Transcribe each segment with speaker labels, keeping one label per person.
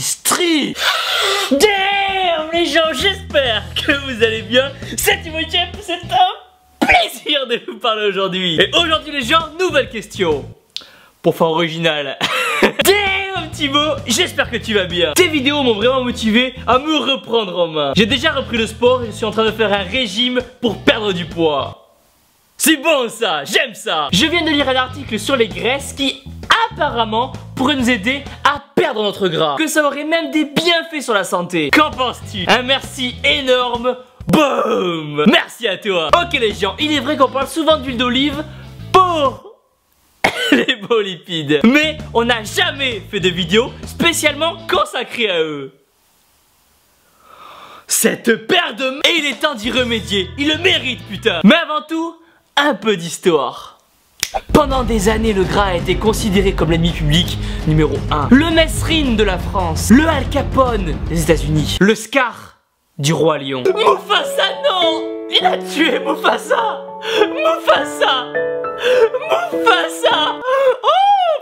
Speaker 1: strict Damn les gens, j'espère que vous allez bien. C'est Timothée, c'est un plaisir de vous parler aujourd'hui. Et aujourd'hui les gens, nouvelle question. Pour faire original. Damn Thibaut, j'espère que tu vas bien. Tes vidéos m'ont vraiment motivé à me reprendre en main. J'ai déjà repris le sport et je suis en train de faire un régime pour perdre du poids. C'est bon ça, j'aime ça Je viens de lire un article sur les graisses qui apparemment pourrait nous aider à perdre notre gras. Que ça aurait même des bienfaits sur la santé. Qu'en penses-tu? Un merci énorme. Boom Merci à toi Ok les gens, il est vrai qu'on parle souvent d'huile d'olive pour les beaux lipides. Mais on n'a jamais fait de vidéo spécialement consacrée à eux. Cette paire de... Et il est temps d'y remédier. Il le mérite, putain. Mais avant tout, un peu d'histoire. Pendant des années, le gras a été considéré comme l'ennemi public numéro 1. Le Mesrine de la France, le Al Capone des États-Unis, le Scar du Roi Lion. Mufasa, non! Il a tué Mufasa! Mufasa! Mufasa! Oh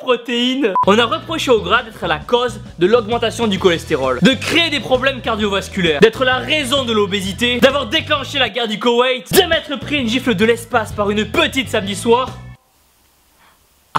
Speaker 1: Protéines On a reproché au gras d'être la cause de l'augmentation du cholestérol, de créer des problèmes cardiovasculaires, d'être la raison de l'obésité, d'avoir déclenché la guerre du Koweït, de m'être pris une gifle de l'espace par une petite samedi soir,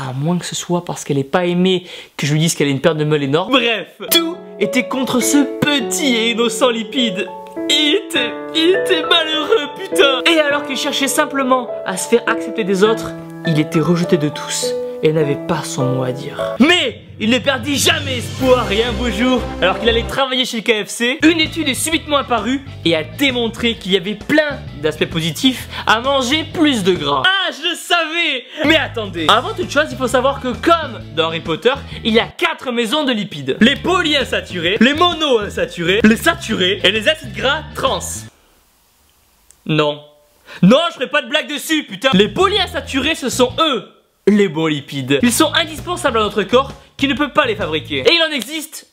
Speaker 1: à moins que ce soit parce qu'elle est pas aimée que je lui dise qu'elle a une paire de meules énorme. Bref, tout était contre ce petit et innocent lipide. Il était, il était malheureux, putain Et alors qu'il cherchait simplement à se faire accepter des autres, il était rejeté de tous et n'avait pas son mot à dire. Mais il ne perdit jamais espoir et un beau jour, alors qu'il allait travailler chez KFC, une étude est subitement apparue et a démontré qu'il y avait plein d'aspects positifs à manger plus de gras. Ah, je le savais Mais attendez, avant toute chose, il faut savoir que comme dans Harry Potter, il y a quatre maisons de lipides. Les polyinsaturés, les monoinsaturés, les saturés et les acides gras trans. Non. Non, je ferai pas de blague dessus, putain Les polyinsaturés, ce sont eux les bons lipides. Ils sont indispensables à notre corps qui ne peut pas les fabriquer. Et il en existe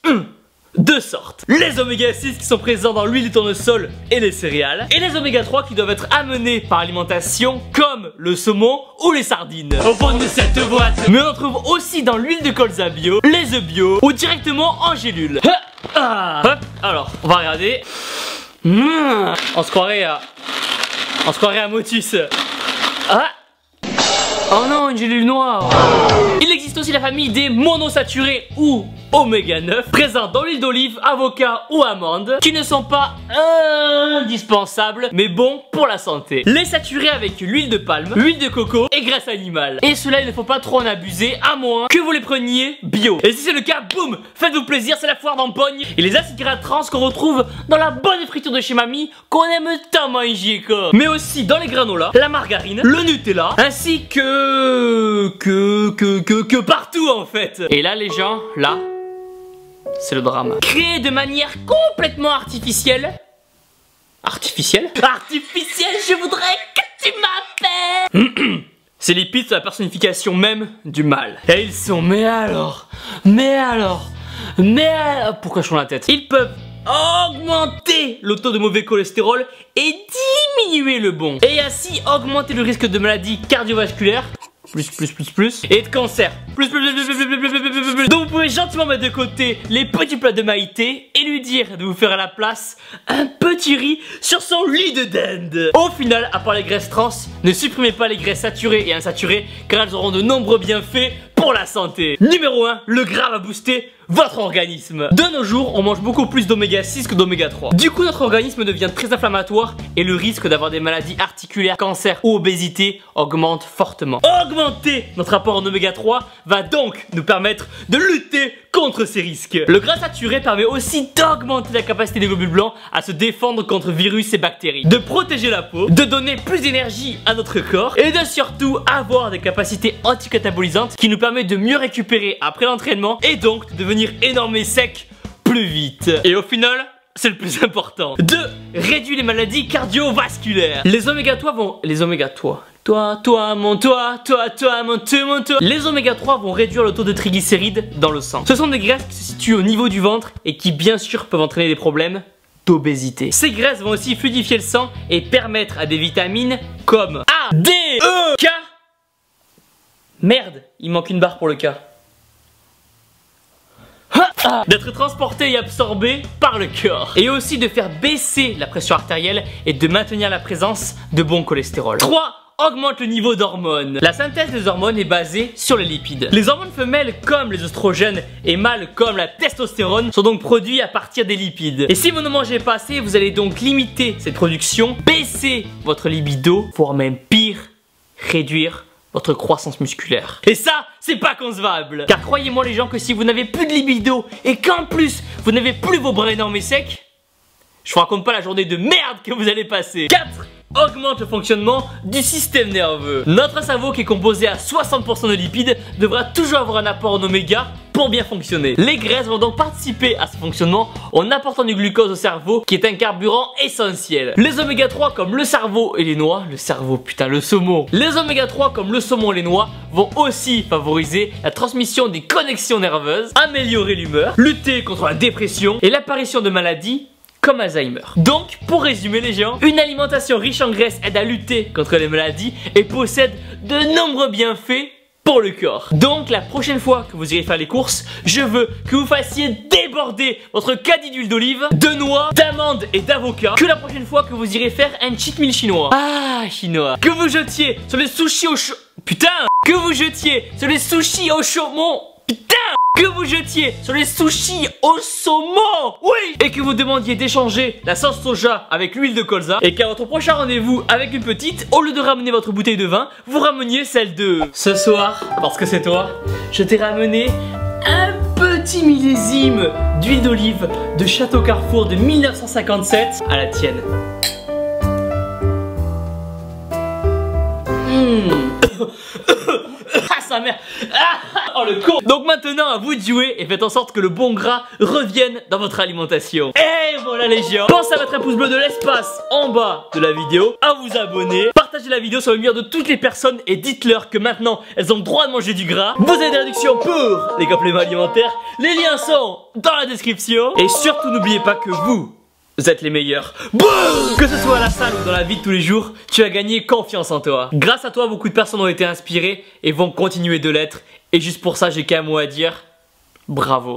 Speaker 1: deux sortes. Les oméga 6 qui sont présents dans l'huile de tournesol et les céréales. Et les oméga 3 qui doivent être amenés par alimentation comme le saumon ou les sardines. Au fond de cette boîte. Mais on en trouve aussi dans l'huile de colza bio, les œufs bio ou directement en gélule. Ah. Hop, alors, on va regarder. Hum, on se croirait à... On se croirait à Motus. Ah Oh non, une gélule noire Il la famille des monosaturés ou oméga 9 présents dans l'huile d'olive, avocat ou amande qui ne sont pas indispensables mais bons pour la santé. Les saturés avec l'huile de palme, huile de coco et graisse animale. Et cela il ne faut pas trop en abuser à moins que vous les preniez bio. Et si c'est le cas, boum, faites-vous plaisir, c'est la foire d'empoigne. Et les acides gras trans qu'on retrouve dans la bonne friture de chez mamie qu'on aime tant manger quoi. Mais aussi dans les granolas, la margarine, le Nutella, ainsi que... que... que... que... que partout en fait. Et là les gens, là c'est le drame. Créé de manière complètement artificielle. Artificielle Artificielle, je voudrais que tu m'appelles Ces lipides sont la personnification même du mal. Et ils sont, mais alors, mais alors, mais alors, pourquoi je prends la tête? Ils peuvent augmenter le taux de mauvais cholestérol et diminuer le bon. Et ainsi augmenter le risque de maladies cardiovasculaires plus, plus, plus, plus, et de cancer. Plus, plus, plus, plus, plus, plus, plus, plus, plus, Donc vous pouvez gentiment mettre de côté les petits plats de Maïté et lui dire de vous faire à la place un petit riz sur son lit de dinde. Au final, à part les graisses trans, ne supprimez pas les graisses saturées et insaturées car elles auront de nombreux bienfaits la santé. Numéro 1, le gras va booster votre organisme. De nos jours, on mange beaucoup plus d'oméga 6 que d'oméga 3. Du coup, notre organisme devient très inflammatoire et le risque d'avoir des maladies articulaires, cancer ou obésité augmente fortement. Augmenter notre apport en oméga 3 va donc nous permettre de lutter contre ces risques. Le gras saturé permet aussi d'augmenter la capacité des globules blancs à se défendre contre virus et bactéries, de protéger la peau, de donner plus d'énergie à notre corps et de surtout avoir des capacités anticatabolisantes qui nous permettent de mieux récupérer après l'entraînement et donc de devenir énorme et sec plus vite. Et au final, c'est le plus important. 2. Réduire les maladies cardiovasculaires. Les oméga 3 vont... Les oméga 3 toi, toi, mon toi, toi, toi, mon toi, mon toi. Les oméga 3 vont réduire le taux de triglycérides dans le sang. Ce sont des graisses qui se situent au niveau du ventre et qui bien sûr peuvent entraîner des problèmes d'obésité. Ces graisses vont aussi fluidifier le sang et permettre à des vitamines comme A, D, E, K. Merde, il manque une barre pour le K. d'être transporté et absorbé par le corps. Et aussi de faire baisser la pression artérielle et de maintenir la présence de bon cholestérol. 3 augmente le niveau d'hormones. La synthèse des hormones est basée sur les lipides. Les hormones femelles comme les oestrogènes et mâles comme la testostérone sont donc produits à partir des lipides. Et si vous ne mangez pas assez, vous allez donc limiter cette production, baisser votre libido, voire même pire, réduire votre croissance musculaire. Et ça, c'est pas concevable Car croyez-moi les gens que si vous n'avez plus de libido et qu'en plus vous n'avez plus vos bras énormes et secs, je vous raconte pas la journée de merde que vous allez passer. 4 augmente le fonctionnement du système nerveux. Notre cerveau qui est composé à 60% de lipides devra toujours avoir un apport en oméga bien fonctionner. Les graisses vont donc participer à ce fonctionnement en apportant du glucose au cerveau qui est un carburant essentiel. Les oméga 3 comme le cerveau et les noix, le cerveau putain le saumon. Les oméga 3 comme le saumon et les noix vont aussi favoriser la transmission des connexions nerveuses, améliorer l'humeur, lutter contre la dépression et l'apparition de maladies comme Alzheimer. Donc, pour résumer les gens, une alimentation riche en graisse aide à lutter contre les maladies et possède de nombreux bienfaits pour le corps. Donc la prochaine fois que vous irez faire les courses, je veux que vous fassiez déborder votre caddie d'huile d'olive, de noix, d'amandes et d'avocat. Que la prochaine fois que vous irez faire un cheat meal chinois. Ah, chinois. Que vous jetiez sur les sushis au chaud... Putain Que vous jetiez sur les sushis au chaumon. Putain que vous jetiez sur les sushis au saumon Oui Et que vous demandiez d'échanger la sauce soja avec l'huile de colza et qu'à votre prochain rendez-vous avec une petite, au lieu de ramener votre bouteille de vin, vous rameniez celle de... Ce soir, parce que c'est toi, je t'ai ramené un petit millésime d'huile d'olive de Château Carrefour de 1957 à la tienne. Mmh. sa mère. Ah, Oh le con. Donc maintenant à vous de jouer et faites en sorte que le bon gras revienne dans votre alimentation. Et voilà les gens Pensez à mettre un pouce bleu de l'espace en bas de la vidéo À vous abonner Partagez la vidéo sur le mur de toutes les personnes Et dites-leur que maintenant elles ont le droit de manger du gras. Vous avez des réductions pour les compléments alimentaires. Les liens sont dans la description. Et surtout n'oubliez pas que vous vous êtes les meilleurs. que ce soit à la salle ou dans la vie de tous les jours, tu as gagné confiance en toi. Grâce à toi, beaucoup de personnes ont été inspirées et vont continuer de l'être. Et juste pour ça, j'ai qu'un mot à dire. Bravo.